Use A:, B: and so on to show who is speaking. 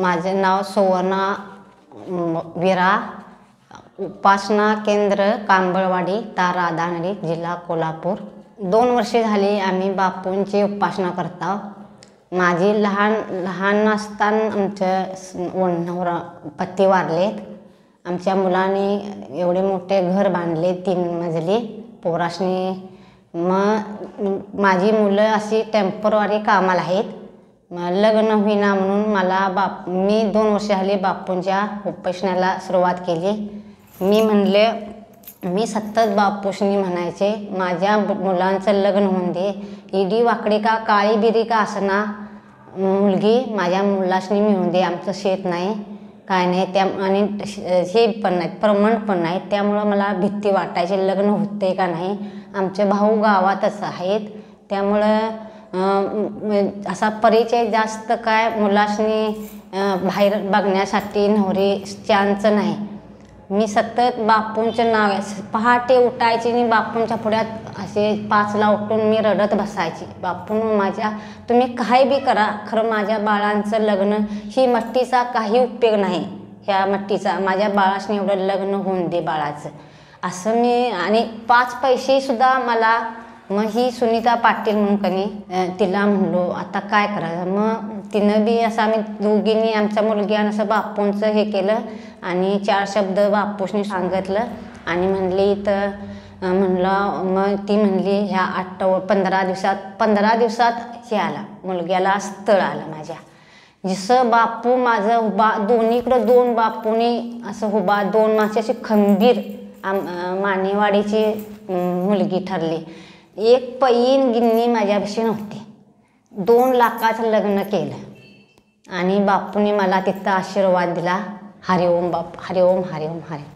A: माझे नाव सुवर्णा विरा उपासना केंद्र कांबळवाडी तारा दानडी जिल्हा कोल्हापूर. दोन वर्षे झाली आम्ही बापूंची उपासना करता. माझी लहान लहान असताना आमच्या नवरा पती वारलेत. आमच्या मुलांनी एवढे मोठे घर बांधले तीन मजली पोरासनी. मग माझी मुलं अशी टेम्परवारी कामाला आहेत. लग्न होईना म्हणून मला बाप मी दोन वर्ष झाली बापूंच्या उपासनाला सुरुवात केली. मी म्हणले मी सतत बापूशनी म्हणायचे माझ्या मुलांचं लग्न होऊन दे. इडी वाकडी का काळी बिरी का असना? मुलगी माझ्या मुलाशनी मिळून दे आमचं शेत नाही. काय नाही त्या आणि हे पण नाहीत प्रमाण पण नाहीत त्यामुळं मला भीती वाटायची लग्न होते का नाही? आमचे भाऊ गावातच आहेत. त्यामुळं असा परिचय जास्त काय मुलासनी बाहेर बघण्यासाठी नवरी चान्स नाही. मी सतत बापूंचं नाव पहाटे उठायची आणि बापूंच्या पुढ्यात असे पाचला उठून मी रडत बसायची. बापून माझ्या तुम्ही काही बी करा खरं माझ्या बाळांचं लग्न ही मट्टीचा काही उपयोग नाही. ह्या मट्टीचा माझ्या बाळासने एवढं लग्न होऊन दे बाळाचं. असं मी आणि पाच पैसेसुद्धा मला मग ही सुनीता पाटील म्हणून कनी तिला म्हणलो आता काय करायचं? मग तिनं बी असं आम्ही दोघींनी आमच्या मुलग्यानं असं बापूंचं हे केलं आणि चार शब्द बापूसनी सांगितलं आणि म्हणली तर म्हणलं मग ती म्हणली ह्या आठव पंधरा दिवसात पंधरा दिवसात हे आला मुलग्याला स्थळ आलं माझ्या. जसं बापू माझं हुबा दोन्हीकडं दोन बापूनी असं हुबा दोन माझी अशी खंबीर आम मानेवाडीची मुलगी ठरली. एक पैन गिन्नी माझ्यापाशी नव्हती. दोन लाखाचं लग्न केलं. आणि बापूने मला तिथं आशीर्वाद दिला. हरिओम बाप हरिओम हरिओम हरिओम.